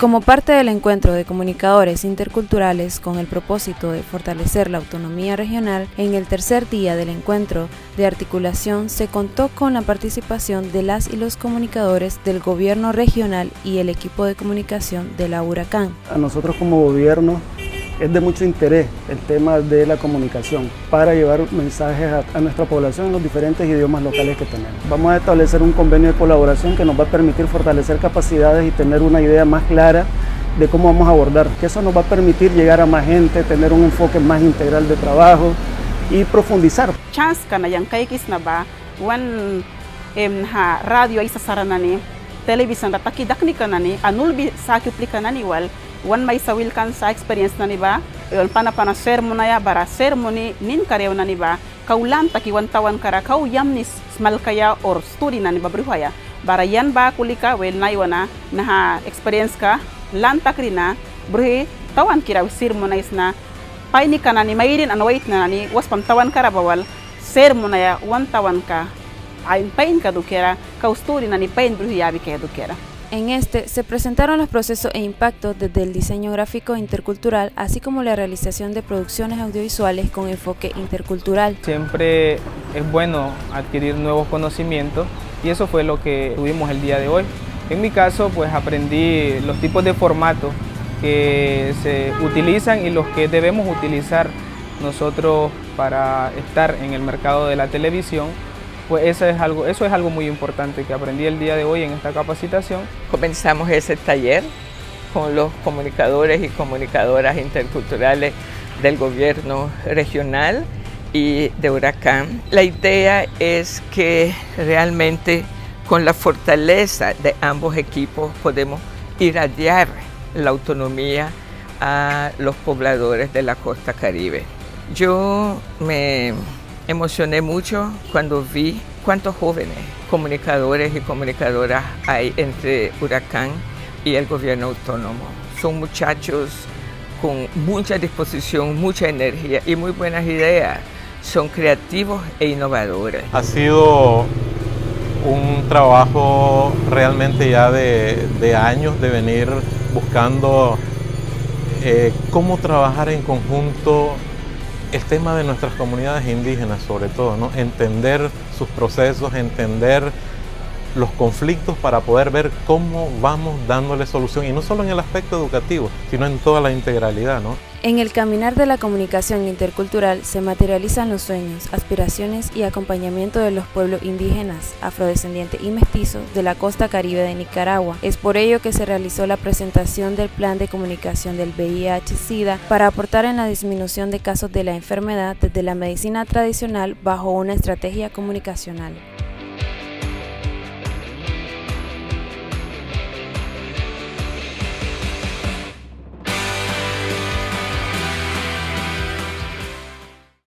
Como parte del encuentro de comunicadores interculturales con el propósito de fortalecer la autonomía regional, en el tercer día del encuentro de articulación se contó con la participación de las y los comunicadores del gobierno regional y el equipo de comunicación de la Huracán. A nosotros como gobierno es de mucho interés el tema de la comunicación para llevar mensajes a, nuestra población en los diferentes idiomas locales que tenemos. Vamos a establecer un convenio de colaboración que nos va a permitir fortalecer capacidades y tener una idea más clara de cómo vamos a abordar, que eso nos va a permitir llegar a más gente, tener un enfoque más integral de trabajo y profundizar. Em radio anul wan may sawil kan sa experience na niba yon pana pana sermon ya bara sermoni nin karew na niba kaulan taki wan tawan kara kau yam ni smal kaya or studi na niba bruhaya bara yan ba kulika wel na iwana na ha experience ka lan takrina bruhi tawan kira sermonize na paini kanani mairin an wait na ni was tawan kara bawal sermon ya wan tawan ka ain pain ka dukera kau studi na ni pain bruhi yabi ka dukera En este se presentaron los procesos e impactos desde el diseño gráfico intercultural, así como la realización de producciones audiovisuales con enfoque intercultural. Siempre es bueno adquirir nuevos conocimientos y eso fue lo que tuvimos el día de hoy. En mi caso, pues aprendí los tipos de formatos que se utilizan y los que debemos utilizar nosotros para estar en el mercado de la televisión pues eso es, algo, eso es algo muy importante que aprendí el día de hoy en esta capacitación. Comenzamos ese taller con los comunicadores y comunicadoras interculturales del gobierno regional y de Huracán. La idea es que realmente con la fortaleza de ambos equipos podemos irradiar la autonomía a los pobladores de la costa caribe. Yo me emocioné mucho cuando vi cuántos jóvenes comunicadores y comunicadoras hay entre Huracán y el gobierno autónomo. Son muchachos con mucha disposición, mucha energía y muy buenas ideas. Son creativos e innovadores. Ha sido un trabajo realmente ya de, años de venir buscando eh, cómo trabajar en conjunto el tema de nuestras comunidades indígenas sobre todo, ¿no? entender sus procesos, entender los conflictos para poder ver cómo vamos dándole solución y no solo en el aspecto educativo, sino en toda la integralidad. ¿no? En el caminar de la comunicación intercultural se materializan los sueños, aspiraciones y acompañamiento de los pueblos indígenas, afrodescendientes y mestizos de la costa caribe de Nicaragua. Es por ello que se realizó la presentación del plan de comunicación del VIH-Sida para aportar en la disminución de casos de la enfermedad desde la medicina tradicional bajo una estrategia comunicacional.